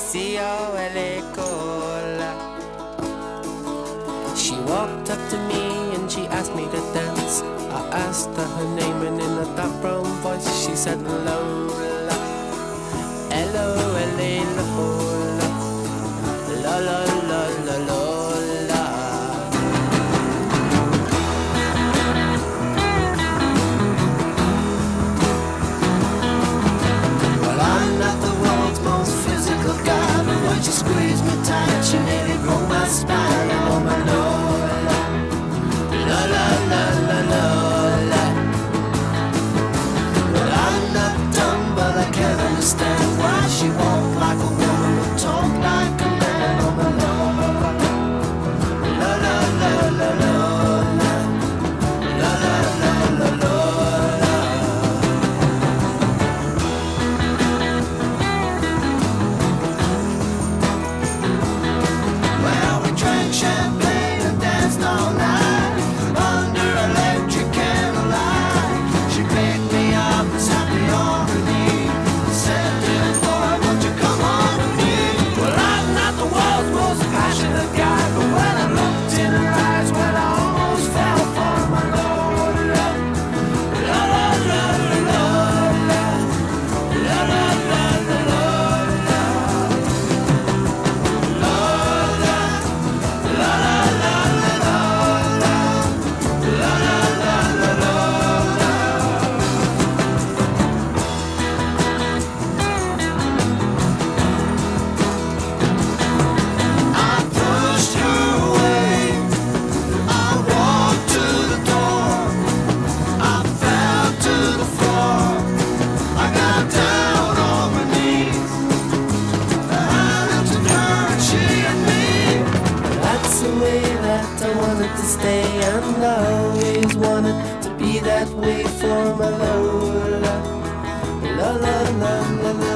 see She walked up to me and she asked me to dance. stay and I always wanted to be that way for my Lola La la la la la.